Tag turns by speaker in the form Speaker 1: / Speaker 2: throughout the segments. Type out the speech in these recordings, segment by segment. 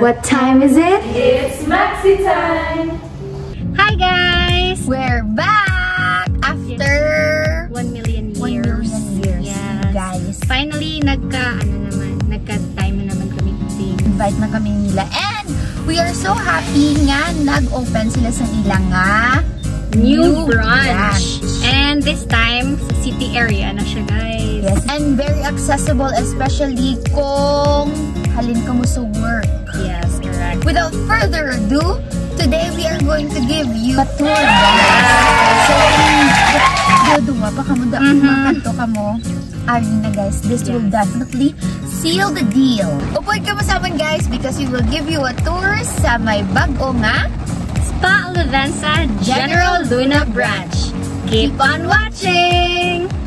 Speaker 1: What time is it?
Speaker 2: It's Maxi time!
Speaker 1: Hi guys! We're back after
Speaker 2: 1 million years.
Speaker 1: 1 million years,
Speaker 2: Yes.
Speaker 1: guys.
Speaker 2: Finally, nagka, ano naman, nagka-time na naman kami kasi.
Speaker 1: Invite na kami nila. And we are so happy nga nag-open sila sa ilang nga
Speaker 2: New, branch. And this time, city area na siya, guys.
Speaker 1: Yes. And very accessible especially kung further ado, today we are going to give you a tour, guys. So, dodo pa ka mo, da,
Speaker 2: Mhm.
Speaker 1: makanto ka mo, ari na guys, this will definitely seal the deal. Upoy ka mo sa amin guys because we will give you a tour sa may bago nga
Speaker 2: Spa Olivenza General Luna Branch. Keep on watching!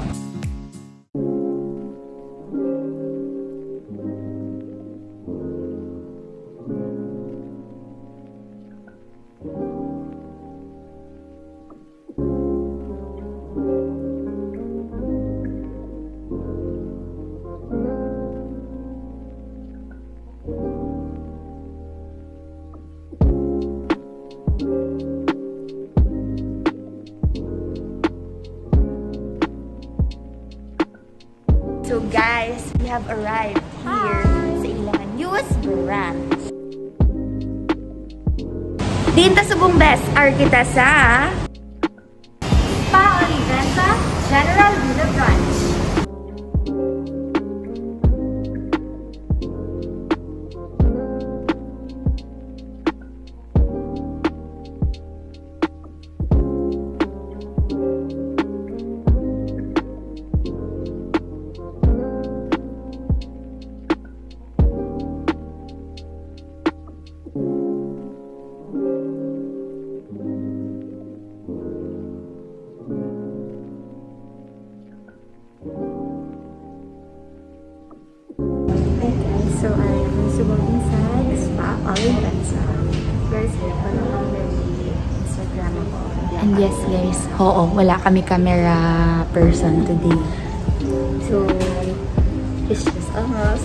Speaker 1: Have arrived here sa ilang newest branch. Dinta sa Bumbes, arkita sa
Speaker 2: Spa Olivenza General Luna Branch.
Speaker 3: I'm subong inside Spa Olivenza. Guys, pa naman very Instagrammable.
Speaker 1: And yes guys, oo, wala kami camera person today.
Speaker 3: So, it's just almost.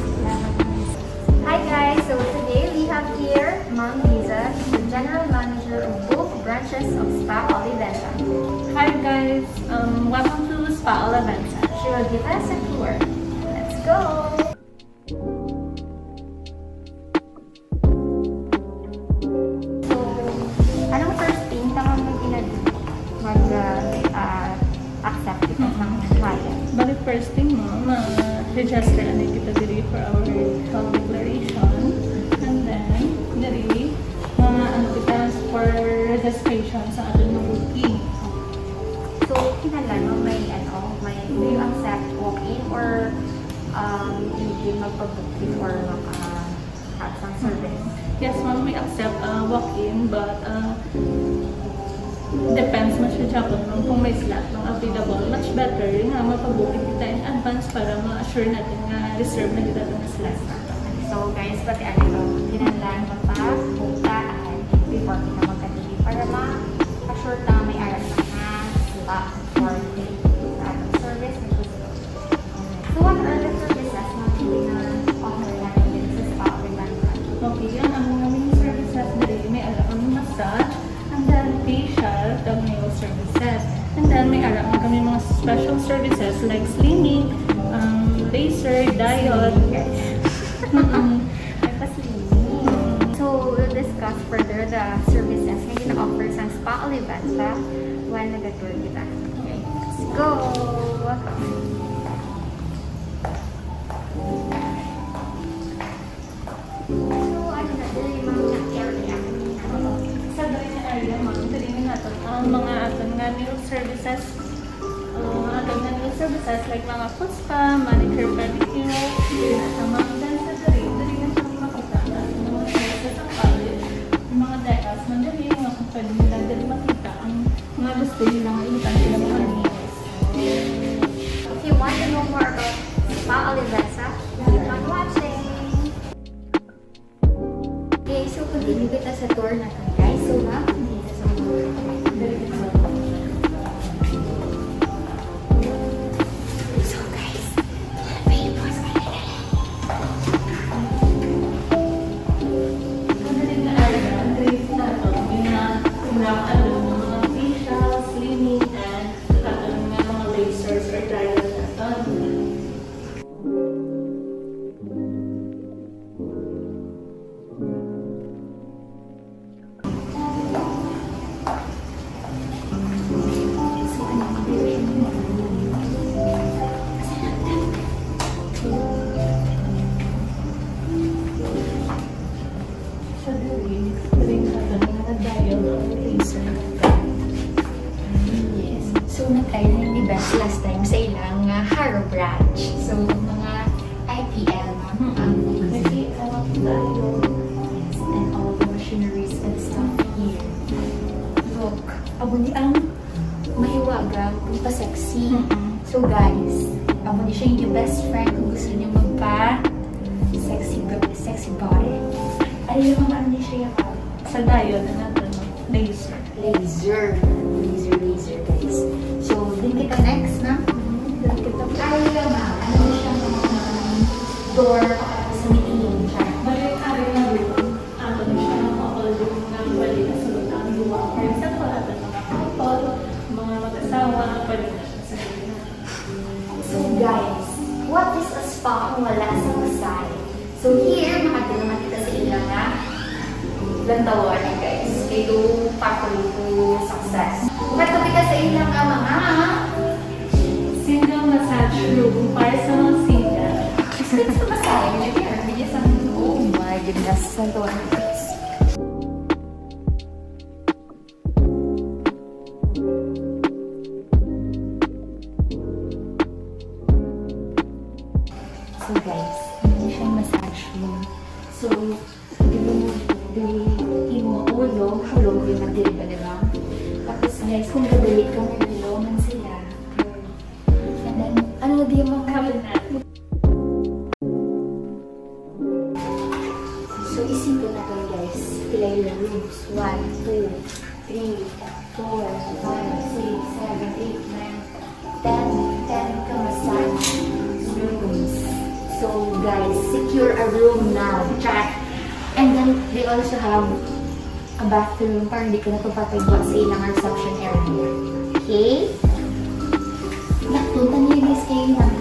Speaker 2: Hi guys, so today we have here Ma'am Liza, the General Manager of both branches of Spa Olivenza.
Speaker 4: Hi guys, um, welcome to Spa Olivenza.
Speaker 2: She will give us a tour. Let's go! First thing mo,
Speaker 4: ma-register na kita diri for our health declaration. And then, diri, mga ano kita for registration sa ating mga booking.
Speaker 2: So, kinala no, may ano, may do you accept walk-in or um, hindi magpa-book before maka have some service?
Speaker 4: Yes, ma'am, we accept uh, walk-in, but uh, depends mo siya kung, may slot ng available. Much better nga mapag-booking kita in advance para ma-assure natin nga reserve na kita ng slot.
Speaker 2: So, guys, pati ano ito, kinala magpa-book ka ahead before kita magka-deli para ma-assure na may aras na na slot services
Speaker 4: like slimming, um, laser, diode.
Speaker 2: So, we'll discuss further the services na gina-offer sa Spa Olivenza while nag-tour kita. Okay, let's go! So, ano na, yung mga area.
Speaker 4: Sa diri nga area, ma'am, diri nga nato ang mga aton nga nail services. Services like mga foot spa, manicure, pedicure, na sa mga diri, diri nga sa mga makita na ang mga services sa college, yung mga decals, man diri nga kung pwede nila diri makita ang mga gusto nilang ilutan sila mga nails.
Speaker 2: If you want to know more about Spa Olivenza, keep on watching! Okay, so continue kita sa tour na to,
Speaker 1: الأقل Ni ang mahiwaga, kung pa-sexy. So guys, abo ni siya yung best friend kung gusto niyo magpa sexy sexy body. Ay, yung mga ano ni siya yung
Speaker 4: Sa dial na natin, no? laser.
Speaker 1: laser. Laser, laser, guys. So, din kita next, na?
Speaker 4: Dili kita
Speaker 1: Ay, mga, ano siya mga door lantawan na guys. Kayo pathway to success. Makatabi ka sa ilang nga mga
Speaker 4: Single massage room para sa mga single.
Speaker 1: Sa. Nag-iarap niya sa Oh my goodness. Lantawan 1, 2, 3, 4, 5, 6, 7, 8, 9, 10, 10 ka massage rooms. So, guys, secure a room now. Chat. And then, they also have a bathroom para hindi ka napapatagwa sa ilang reception area. Okay? Naktuntan niyo guys kayo ng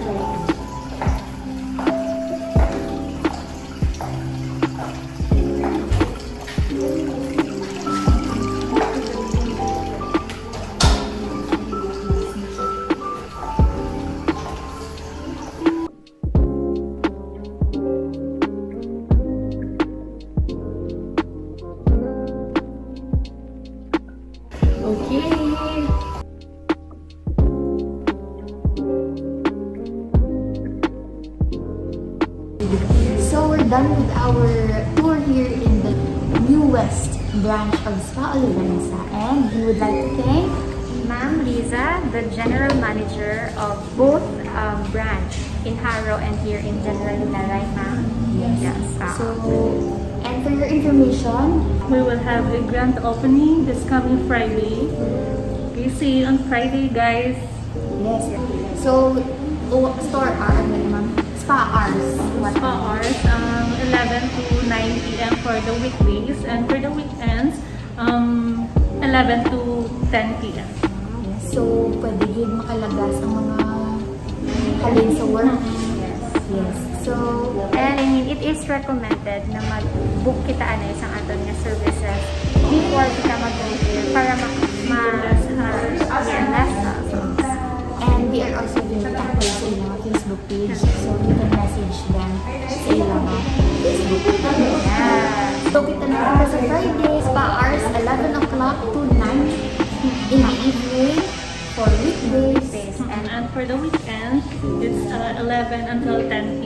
Speaker 1: our tour here in the New West branch of Spa Olivenza and we would like to thank
Speaker 3: Ma'am Liza, the General Manager of both um, branch in Harrow and here in General Luna, right ma'am? Yes. ah.
Speaker 1: So, and for your information,
Speaker 4: We will have a grand opening this coming Friday. Okay, see you on Friday, guys.
Speaker 1: yes. So, o- store hour, ano naman, spa hours. What
Speaker 4: Spa hours, um, 11 to 9 p.m. for the weekdays, and for the weekends, um, 11 to 10 p.m.
Speaker 1: Yes. So, pwede yun makalagas ang mga halin sa work.
Speaker 3: Yes.
Speaker 1: Yes. So,
Speaker 3: And I mean, it is recommended na mag-book kita ano isang aton nga services before kita mag-go here para ma ma
Speaker 4: Less hassle.
Speaker 3: yeah, less hassle.
Speaker 1: And we are also very active sa ilang Facebook page. So, you can message them sa ilang Facebook page.
Speaker 3: Yeah.
Speaker 1: So, kita na kita sa Fridays, pa hours, 11 o'clock to 9 in the evening for weekdays.
Speaker 4: And, and for the weekends, it's uh, 11 until 10